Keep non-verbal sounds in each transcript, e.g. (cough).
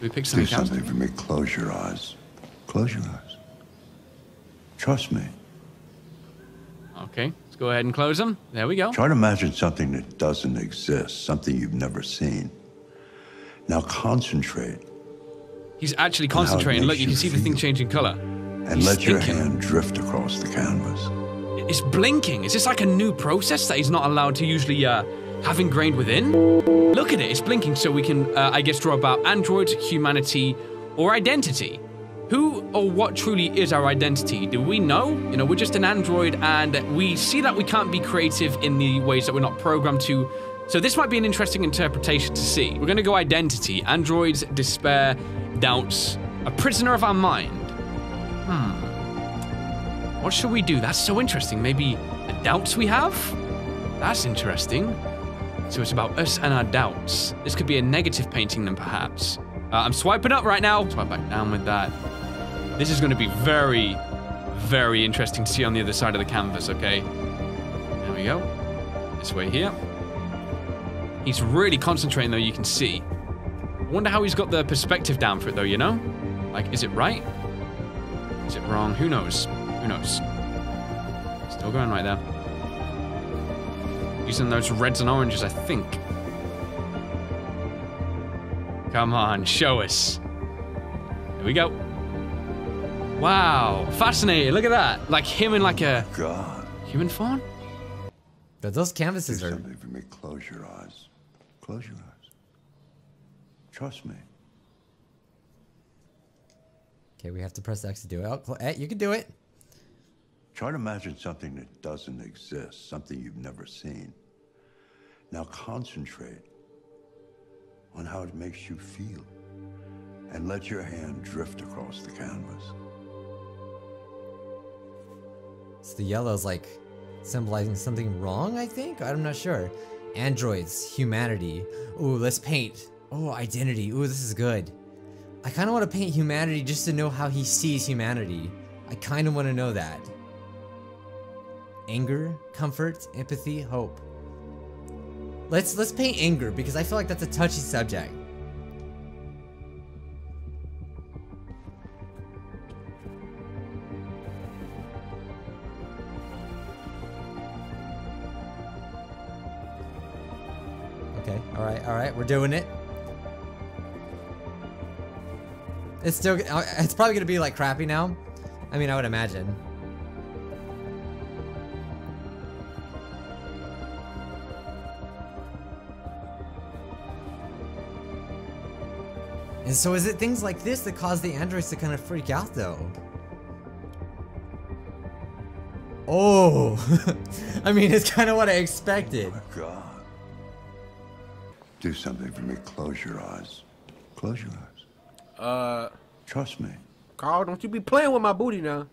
we pick Do something else? something for me. Close your eyes. Close your eyes. Trust me. Okay, let's go ahead and close them. There we go. Try to imagine something that doesn't exist, something you've never seen. Now concentrate He's actually concentrating. Look, you can see the thing changing color. and He's let your thinking. hand drift across the canvas. It's blinking. Is this like a new process that he's not allowed to usually uh, have ingrained within? Look at it. It's blinking so we can, uh, I guess, draw about androids, humanity, or identity. Who or what truly is our identity? Do we know? You know, we're just an android and we see that we can't be creative in the ways that we're not programmed to. So this might be an interesting interpretation to see. We're going to go identity, androids, despair, doubts, a prisoner of our mind. Hmm. What should we do? That's so interesting. Maybe the doubts we have? That's interesting. So it's about us and our doubts. This could be a negative painting, then perhaps. Uh, I'm swiping up right now. Swipe back down with that. This is going to be very, very interesting to see on the other side of the canvas, okay? There we go. This way here. He's really concentrating, though, you can see. I wonder how he's got the perspective down for it, though, you know? Like, is it right? Is it wrong? Who knows? Who knows? Still going right there. Using those reds and oranges, I think. Come on, show us. Here we go. Wow, fascinating. Look at that. Like him in like a God, human form? But those do canvases are. something for me. Close your eyes. Close your eyes. Trust me. Okay, we have to press X to do it. Oh, eh, you can do it. Try to imagine something that doesn't exist, something you've never seen. Now concentrate on how it makes you feel and let your hand drift across the canvas. So the yellow is like symbolizing something wrong, I think? I'm not sure. Androids, humanity. Ooh, let's paint. Oh, identity. Ooh, this is good. I kind of want to paint humanity just to know how he sees humanity. I kind of want to know that. Anger, comfort, empathy, hope. Let's let's paint anger because I feel like that's a touchy subject. Okay, all right, all right, we're doing it. It's still, it's probably gonna be like crappy now. I mean, I would imagine. And so is it things like this that cause the androids to kind of freak out though? Oh, (laughs) I mean, it's kind of what I expected. God. Do something for me. Close your eyes. Close your eyes. Uh, Trust me. Carl, don't you be playing with my booty now.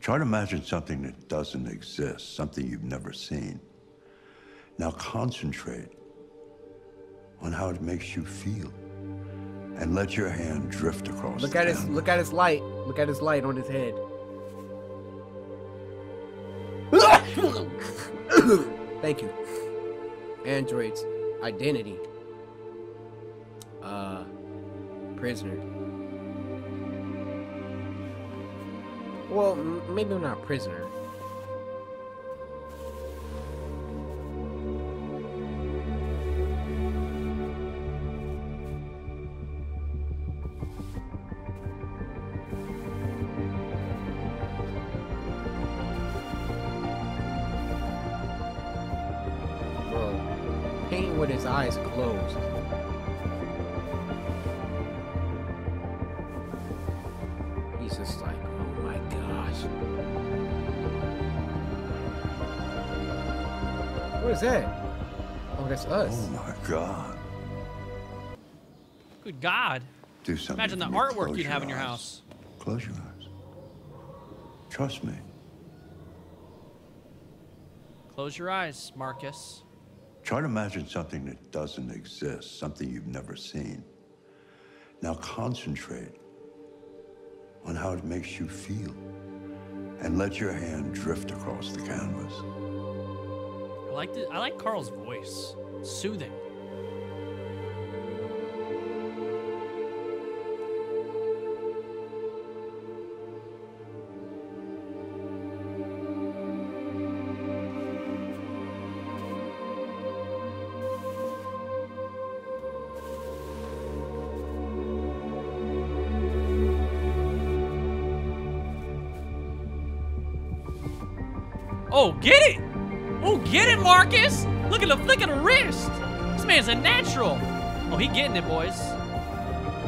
Try to imagine something that doesn't exist, something you've never seen. Now concentrate on how it makes you feel and let your hand drift across Look at his look at his light. Look at his light on his head. Thank you. Androids identity. Uh prisoner. Well, m- maybe I'm not prisoner. His eyes closed. He's just like, oh my gosh. What is that? Oh, that's us. Oh my God. Good God. Do something. Imagine the artwork you'd have in your house. Close your eyes. Trust me. Close your eyes, Markus. Try to imagine something that doesn't exist, something you've never seen. Now concentrate on how it makes you feel and let your hand drift across the canvas. I like the, I like Carl's voice. Soothing. Oh, get it! Oh, get it, Markus! Look at the flick of the wrist! This man's a natural! Oh, he getting it, boys.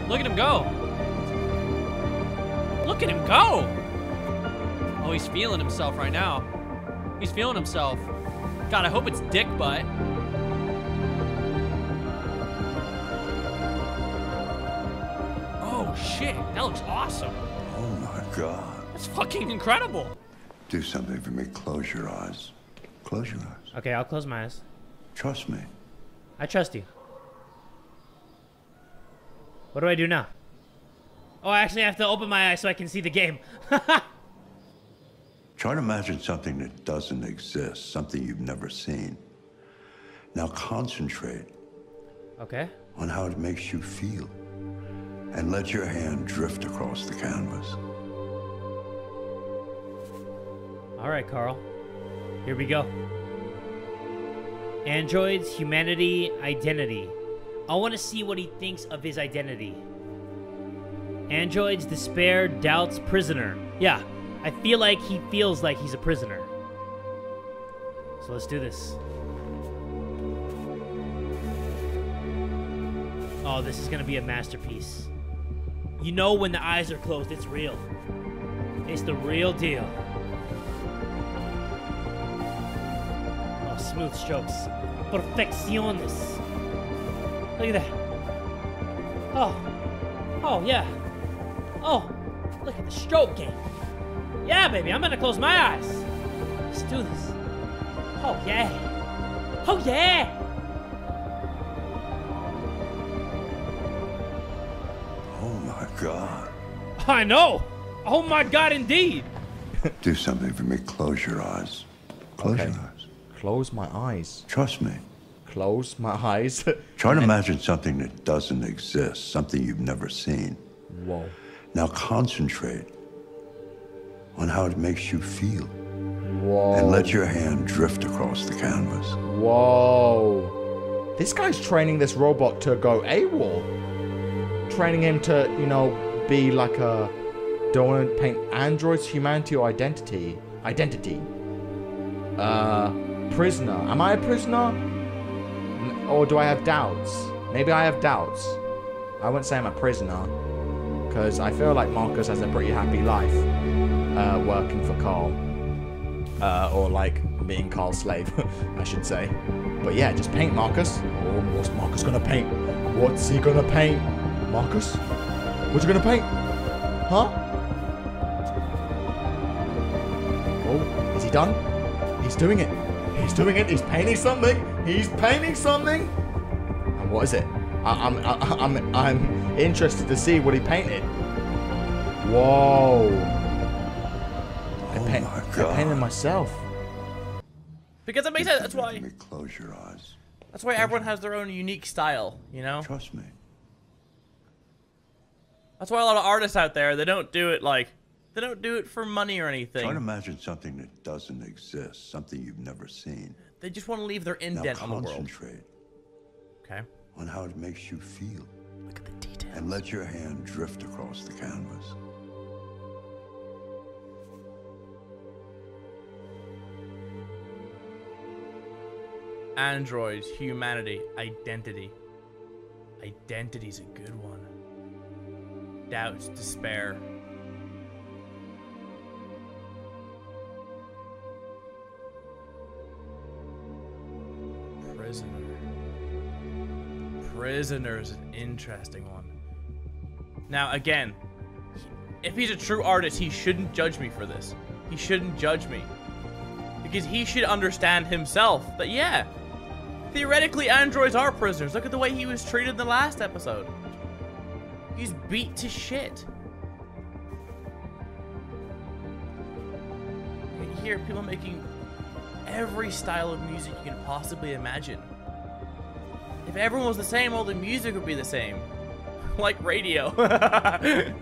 Look at him go. Look at him go! Oh, he's feeling himself right now. He's feeling himself. God, I hope it's dick butt. Oh, shit. That looks awesome. Oh my God. That's fucking incredible. Do something for me. Close your eyes. Close your eyes. Okay, I'll close my eyes. Trust me. I trust you. What do I do now? Oh, I actually have to open my eyes so I can see the game. (laughs) Try to imagine something that doesn't exist, something you've never seen. Now concentrate okay. on how it makes you feel. And let your hand drift across the canvas. All right, Carl. Here we go. Androids, humanity, identity. I want to see what he thinks of his identity. Androids, despair, doubts, prisoner. Yeah, I feel like he feels like he's a prisoner. So let's do this. Oh, this is going to be a masterpiece. You know when the eyes are closed, it's real. It's the real deal. Oh, smooth strokes. Perfecciones. Look at that. Oh. Oh, yeah. Oh, look at the stroke game. Yeah, baby, I'm gonna close my eyes. Let's do this. Oh, yeah. Oh, yeah. Oh my God. I know. Oh, my God, indeed. (laughs) Do something for me. Close your eyes. Close Okay. your eyes. Close my eyes. Trust me. Close my eyes. (laughs) Try to imagine something that doesn't exist, something you've never seen. Whoa. Now concentrate on how it makes you feel. Whoa. And let your hand drift across the canvas. Whoa. This guy's training this robot to go AWOL. Training him to, you know, be like a. Don't want to paint androids, humanity, or identity. Identity. Uh. Prisoner. Am I a prisoner? Or do I have doubts? Maybe I have doubts. I wouldn't say I'm a prisoner. Because I feel like Markus has a pretty happy life. Uh, working for Carl uh, or like being Carl's slave, (laughs) I should say. But yeah, just paint Markus. Oh, what's Markus gonna paint? What's he gonna paint? Markus? What's he gonna paint? Huh? Oh, is he done? He's doing it. He's doing it. He's painting something. He's painting something. And what is it? I, I'm, I, I'm, I'm interested to see what he painted. Whoa. I, Oh paint, my I God. painted myself. Because it makes sense. That's why. something me. Close your eyes. That's why everyone has their own unique style. You know. Trust me. That's why a lot of artists out there they don't do it like they don't do it for money or anything. Try to imagine something that doesn't exist, something you've never seen. They just want to leave their Now indent on the world. concentrate Okay. on how it makes you feel. Look at the detail. And let your hand drift across the canvas. Androids, humanity, identity. Identity's a good one. Doubts, despair. Prisoner is an interesting one. Now, again, if he's a true artist, he shouldn't judge me for this. He shouldn't judge me. Because he should understand himself that, yeah, theoretically, androids are prisoners. Look at the way he was treated in the last episode. He's beat to shit. Hear people making every style of music you can possibly imagine. If everyone was the same, all the music would be the same. (laughs) Like radio. (laughs)